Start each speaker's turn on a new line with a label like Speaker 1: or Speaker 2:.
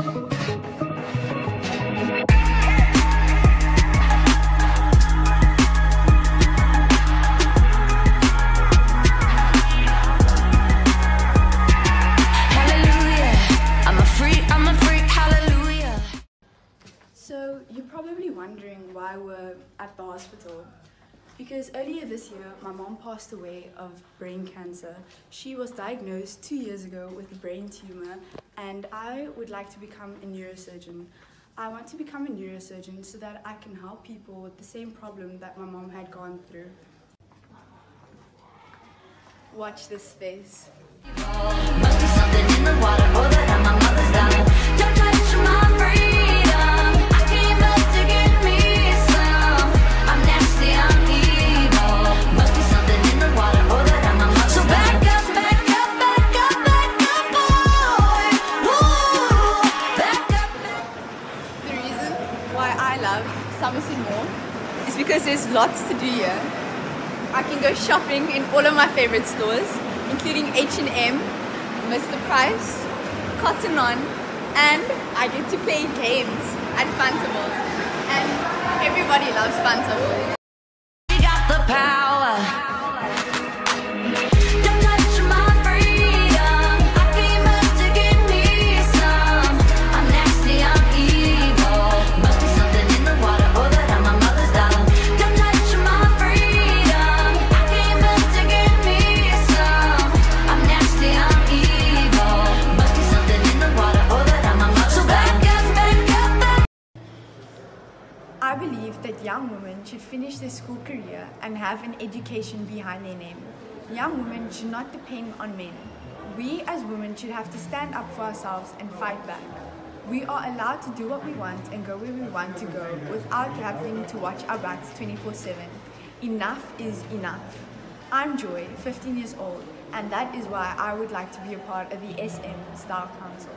Speaker 1: So, you're probably wondering why we're at the hospital. Because earlier this year, my mom passed away of brain cancer. She was diagnosed two years ago with a brain tumor, and I would like to become a neurosurgeon. I want to become a neurosurgeon so that I can help people with the same problem that my mom had gone through. Watch this face.
Speaker 2: Why I love Somerset Mall is because there's lots to do here. I can go shopping in all of my favorite stores, including H&M, Mr. Price, Cotton On, and I get to play games at Fantables. And everybody loves Fantables.
Speaker 3: We got the power.
Speaker 1: I believe that young women should finish their school career and have an education behind their name. Young women should not depend on men. We as women should have to stand up for ourselves and fight back. We are allowed to do what we want and go where we want to go without having to watch our backs 24 7. Enough is enough. I'm Joy, 15 years old, and that is why I would like to be a part of the SM Style Council.